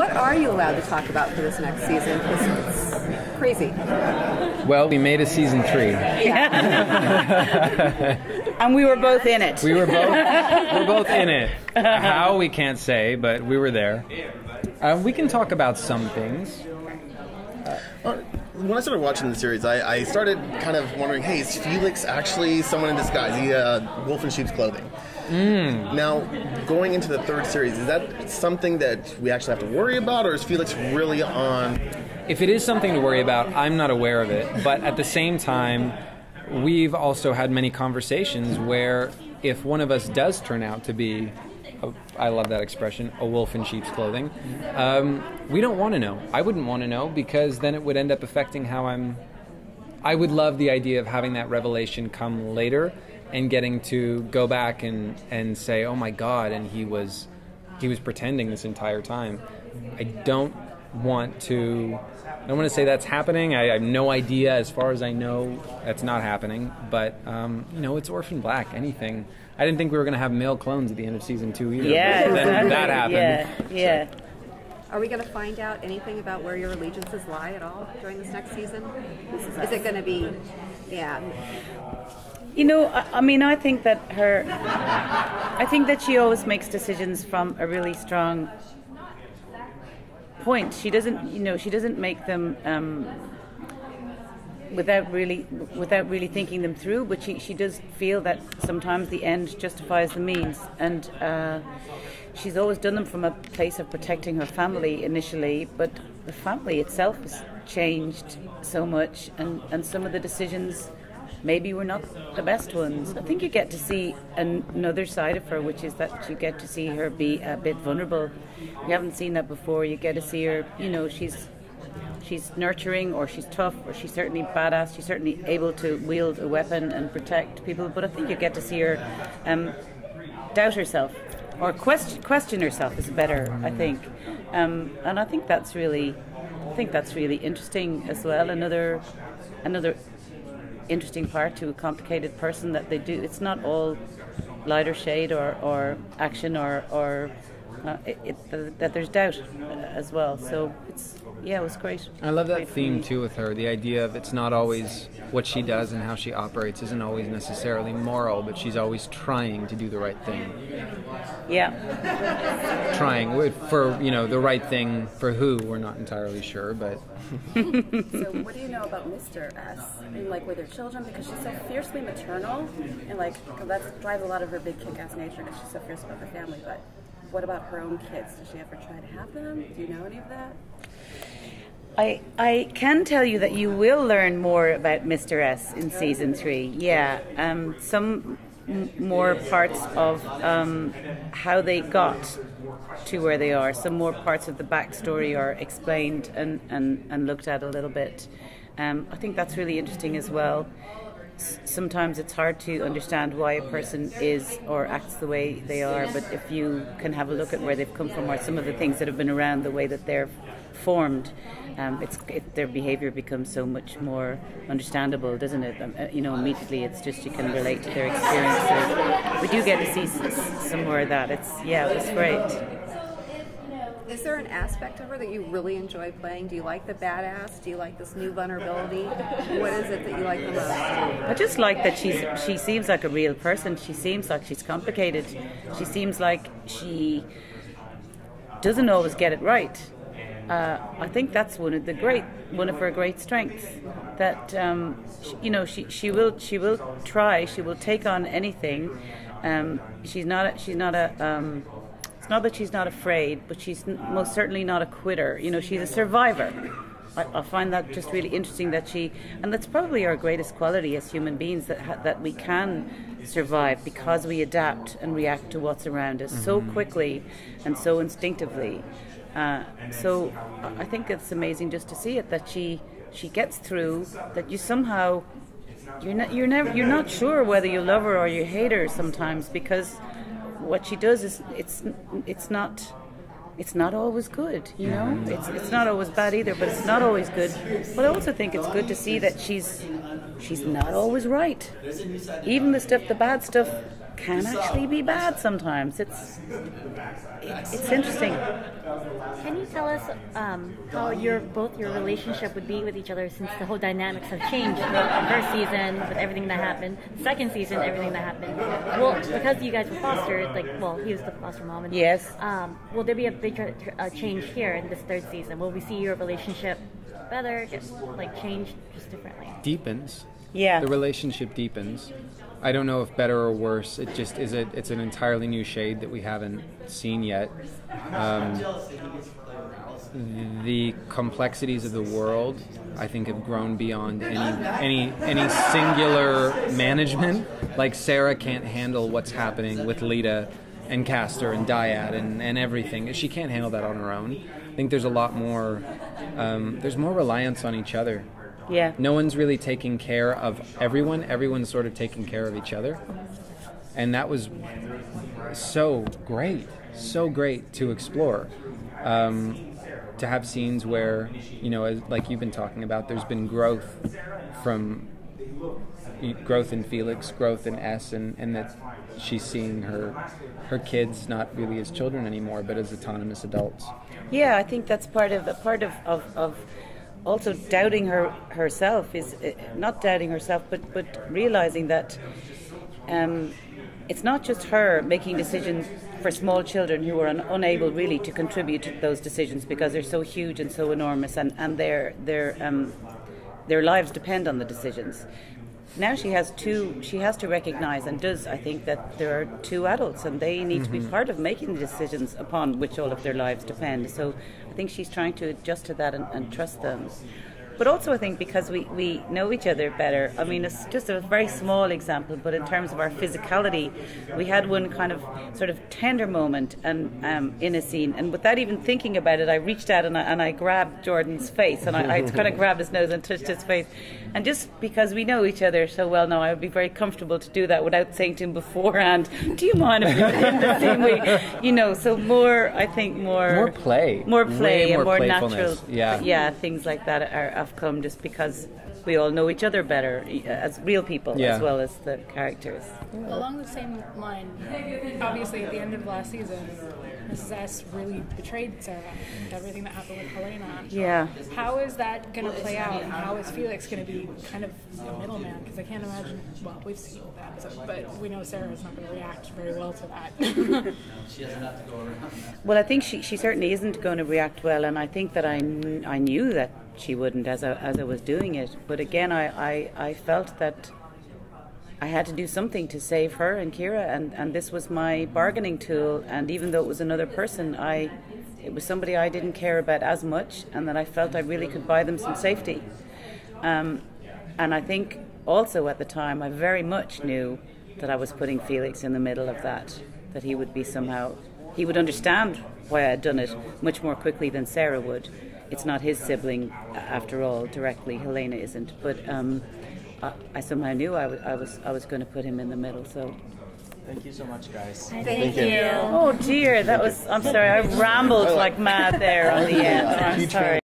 what are you allowed to talk about for this next season? Because it's crazy. Well, we made a season three. Yeah. and we were both in it. We were both we're both in it. How we can't say, but we were there. Uh, we can talk about some things. Well, when I started watching the series, I, I, started kind of wondering, hey, is Felix actually someone in disguise? He uh, wolf in sheep's clothing. Mm. Now, going into the third series, is that something that we actually have to worry about, or is Felix really on? If it is something to worry about, I'm not aware of it. But at the same time, we've also had many conversations where if one of us does turn out to be a, I love that expression, a wolf in sheep's clothing. Um, we don't want to know. I wouldn't want to know because then it would end up affecting how I'm. I would love the idea of having that revelation come later and getting to go back and, and say, oh my God, and he was he was pretending this entire time. I don't want to. I don't want to say that's happening. I, I have no idea. As far as I know, that's not happening. But um, you know, it's Orphan Black. Anything. I didn't think we were going to have male clones at the end of season two either. Yeah, then exactly. that happened. Yeah, yeah. Are we going to find out anything about where your allegiances lie at all during this next season? Is it going to be, yeah? You know, I, I, mean, I think that her, I think that she always makes decisions from a really strong point. She doesn't, you know, she doesn't make them um, without really, without really thinking them through. But she, she does feel that sometimes the end justifies the means, and uh, she's always done them from a place of protecting her family initially. But the family itself has changed so much, and, and some of the decisions maybe were not the best ones. I think you get to see an, another side of her, which is that you get to see her be a bit vulnerable. You haven't seen that before. You get to see her, you know, she's she's nurturing or she's tough or she's certainly badass. She's certainly able to wield a weapon and protect people. But I think you get to see her um, doubt herself or question question herself is better. I think, um, and I think that's really, I think that's really interesting as well. Another, another interesting part to a complicated person that they do. It's not all lighter shade or, or action or or uh, it, it, that there's doubt as well. So it's yeah, it was great. I love that theme too with her. The idea of it's not always what she does and how she operates isn't always necessarily moral, but she's always trying to do the right thing. Yeah, Trying for you know the right thing for who we're not entirely sure, but So, what do you know about Mrs. S and like with her children? Because she's so fiercely maternal, and like that drives a lot of her big kick-ass nature because she's so fierce about her family. But what about her own kids? Does she ever try to have them? Do you know any of that? I I can tell you that you will learn more about Mrs. S in season three. Yeah, um, some more parts of um, how they got to where they are. Some more parts of the backstory are explained and, and, and looked at a little bit. Um, I think that's really interesting as well. Sometimes it's hard to understand why a person is or acts the way they are, but if you can have a look at where they've come from or some of the things that have been around, the way that they're formed, um, it's it, their behaviour becomes so much more understandable, doesn't it? Um, uh, you know, immediately it's just you can relate to their experiences. We do get to see s- s- some more of that. It's yeah, it's great. Is there an aspect of her that you really enjoy playing? Do you like the badass? Do you like this new vulnerability? What is it that you like the most? I just like that she's she seems like a real person. She seems like she's complicated. She seems like she doesn't always get it right. Uh, I think that's one of the great one of her great strengths. That um, sh you know she, she will she will try. She will take on anything. Um, she's not a, she's not a um, not that she's not afraid, but she's most certainly not a quitter. You know, she's a survivor. I, I find that just really interesting that she, and that's probably our greatest quality as human beings that ha- that we can survive because we adapt and react to what's around us so quickly and so instinctively. Uh, so I- I think it's amazing just to see it that she she gets through. That you somehow you're not you're never you're not sure whether you love her or you hate her sometimes because what she does is it's it's not it's not always good you know? Mm-hmm. It's it's not always bad either but it's not always good. But I also think it's good to see that she's she's not always right. Even the stuff the bad stuff can actually be bad sometimes. It's it's interesting. Can you tell us um, how your both your relationship would be with each other since the whole dynamics have changed the first season with everything that happened, second season everything that happened. Well, because you guys were fostered, like well, he was the foster mom. And, Yes. Um, will there be a big tr- tr- uh, change here in this third season? Will we see your relationship better, get like change just differently? Deepens. Yeah. The relationship deepens. I don't know if better or worse. It just is. A, it's an entirely new shade that we haven't seen yet. Um, the complexities of the world, I think, have grown beyond any any any singular management. Like Sarah can't handle what's happening with Leda and Castor and Dyad and, and everything. She can't handle that on her own. I think there's a lot more. Um, there's more reliance on each other. Yeah. No one's really taking care of everyone. Everyone's sort of taking care of each other. And that was so great, so great to explore. Um, to have scenes where, you know, as, like you've been talking about, there's been growth from growth in Felix, growth in S, and, and that she's seeing her her kids not really as children anymore, but as autonomous adults. Yeah, I think that's part of a part of, of, of also doubting her herself is uh, not doubting herself, but but realizing that um, it's not just her making decisions for small children who are un- unable really to contribute to those decisions because they're so huge and so enormous, and and their their um, their lives depend on the decisions. Now she has two. She has to recognise and does. I think that there are two adults, and they need to be mm-hmm. part of making the decisions upon which all of their lives depend. So I think she's trying to adjust to that and, and trust them. But also, I think because we, we know each other better, I mean, it's just a very small example, but in terms of our physicality, we had one kind of sort of tender moment and um, in a scene. And without even thinking about it, I reached out and I, and I grabbed Jordan's face and I, I kind of grabbed his nose and touched his face. And just because we know each other so well now, I would be very comfortable to do that without saying to him beforehand, Do you mind if we the same way? You know, so more, I think, more. More play. More play Way and more more natural. Yeah. Yeah, things like that are, have come just because we all know each other better as real people Yeah. as well as the characters. Along the same line, obviously at the end of last season, Mrs. S really betrayed Sarah. Everything that happened with Helena. Yeah. How is that going to play out, and how is Felix going to be kind of a middleman? Because I can't imagine. Well, we've seen that, episode, but we know Sarah is not going to react very well to that. Well, I think she, she certainly isn't going to react well, and I think that I, kn- I knew that she wouldn't as I, as I was doing it. But again, I, I, I felt that I had to do something to save her and Kira, and, and this was my bargaining tool. And even though it was another person, I it was somebody I didn't care about as much, and that I felt I really could buy them some safety. Um, and I think also at the time, I very much knew that I was putting Felix in the middle of that, that he would be somehow, he would understand why I had done it much more quickly than Sarah would. It's not his sibling, after all, directly. Helena isn't. But um, I, I somehow knew I I was, I was going to put him in the middle. So, Thank you so much, guys. Thank you. oh dear, that was, I'm sorry, I rambled like mad there on the end. I'm sorry.